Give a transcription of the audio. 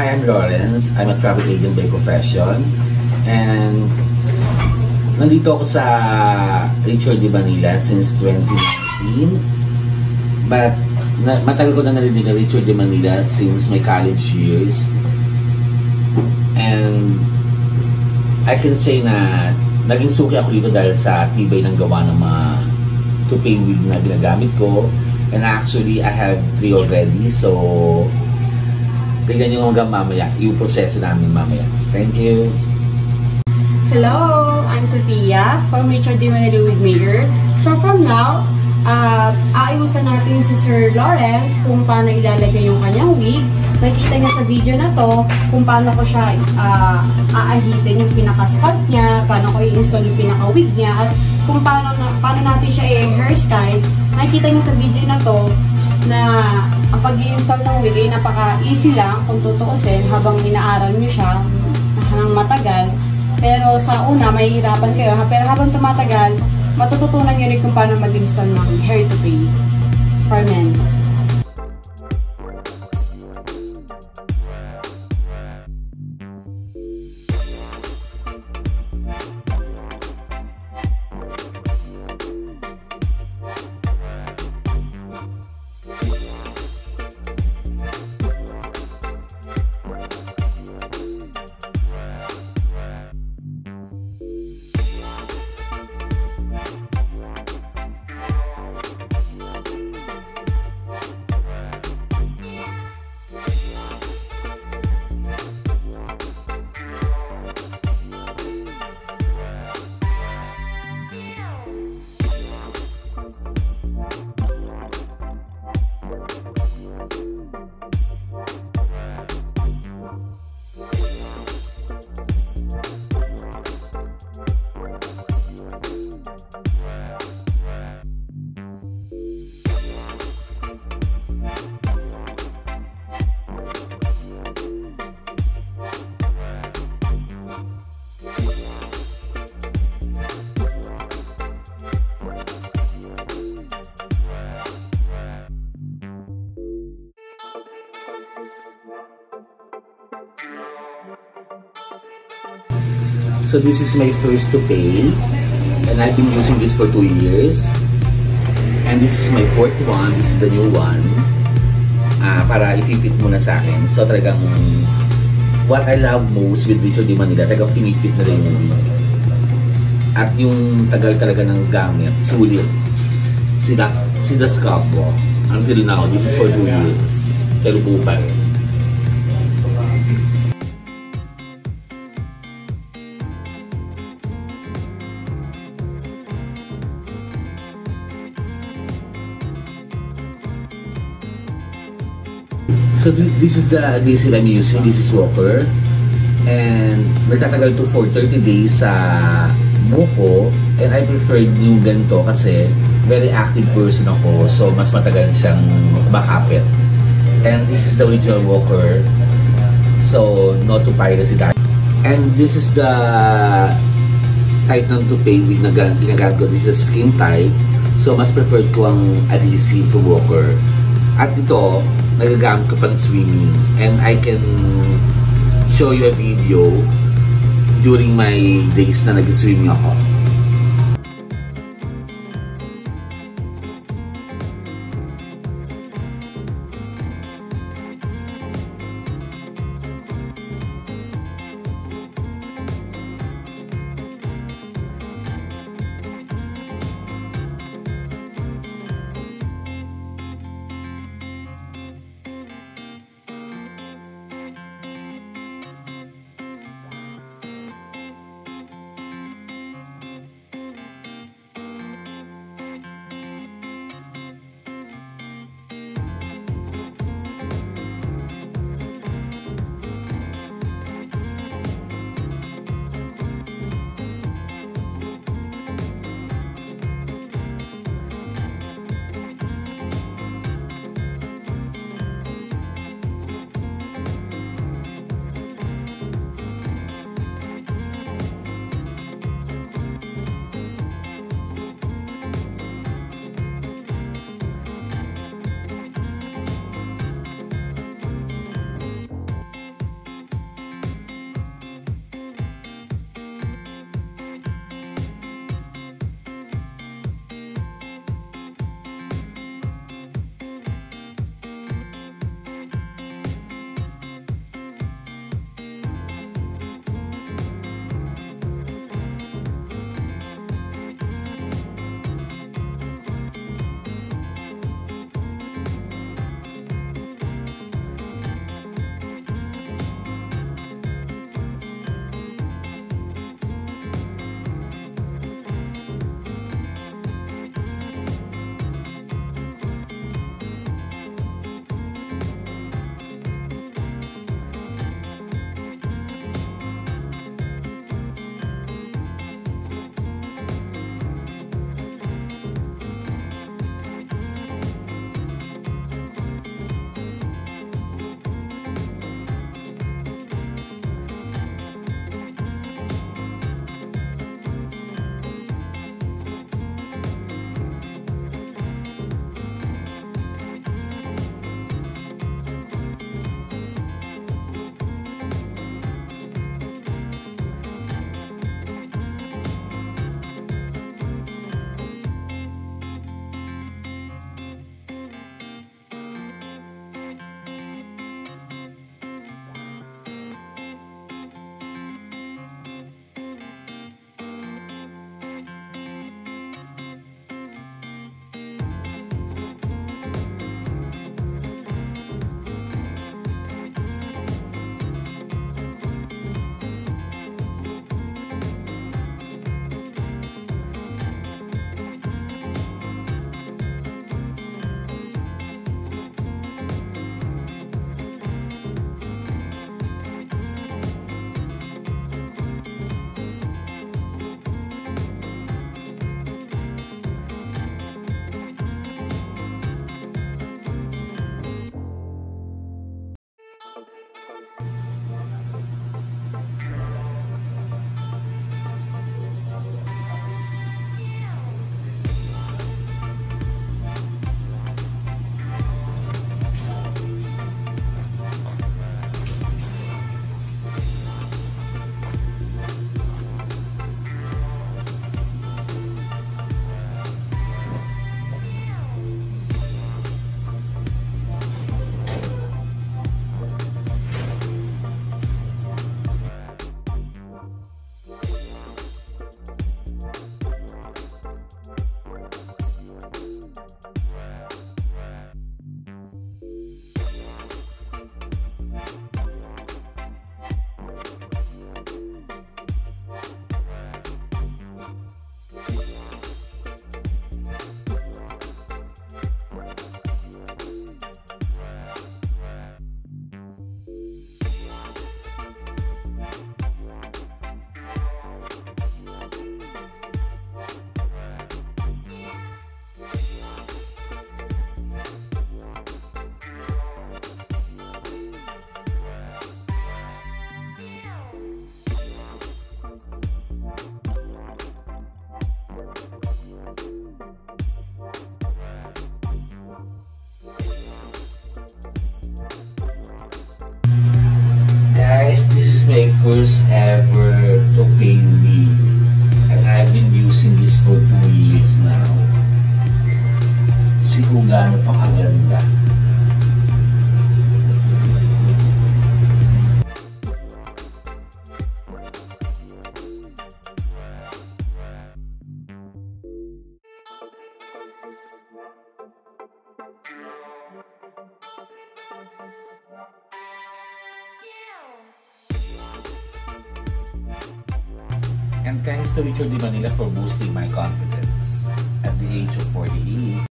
Hi, I'm Lawrence. I'm a travel agent by profession. And nandito ako sa Richard de Manila since 2019. But na, matagal ko na narinig ang Richard de Manila since my college years. And I can say na naging suki ako dito dahil sa tibay ng gawa ng mga toupee wig na ginagamit ko. And actually, I have three already. So, tignan nyo hanggang mamaya. Yung proseso namin mamaya. Thank you. Hello, I'm Sophia from Richard D. Manila Wigmaker. So from now, uh, aayusan natin si Sir Lawrence kung paano ilalagay yung kanyang wig. Nakita niya sa video na to kung paano ko siya uh, aahitin yung pinaka-spot niya, paano ko i-install yung pinaka-wig niya, at kung paano, na, paano natin siya i-hairstyle. Nakita niya sa video na to na ang pag-i-install ng wig ay napaka-easy lang kung tutuusin habang inaaral niyo siya ng matagal. Pero sa una, mahihirapan kayo. Pero habang tumatagal, matututunan nyo rin kung paano mag-install ng hair to pay for men. So this is my first to pay. And I've been using this for two years. And this is my fourth one. This is the new one. Uh, para i-fit muna sa akin. So talagang what I love most with Richard Di Manila, talagang finifit na rin yung At yung tagal talaga ng gamit, sulit. Si, da, si The Scalp ko, until now, this is for two years. Pero buo So this is the diesel I'm using. This is Walker. And nagtatagal to for 30 days sa buko. And I prefer yung ganito kasi very active person ako. So mas matagal siyang makapit. And this is the original Walker. So not to piracy that. And this is the type ng toupee wig na ginagamit ko. This is skin type. So mas preferred ko ang adhesive Walker. At ito, nagagamit ko pang swimming and I can show you a video during my days na nag-swimming ako. First ever Topain wig. And I've been using this for two years now. Si kung gaano pa kaganda. And thanks to Richard Di Manila for boosting my confidence. At the age of 48,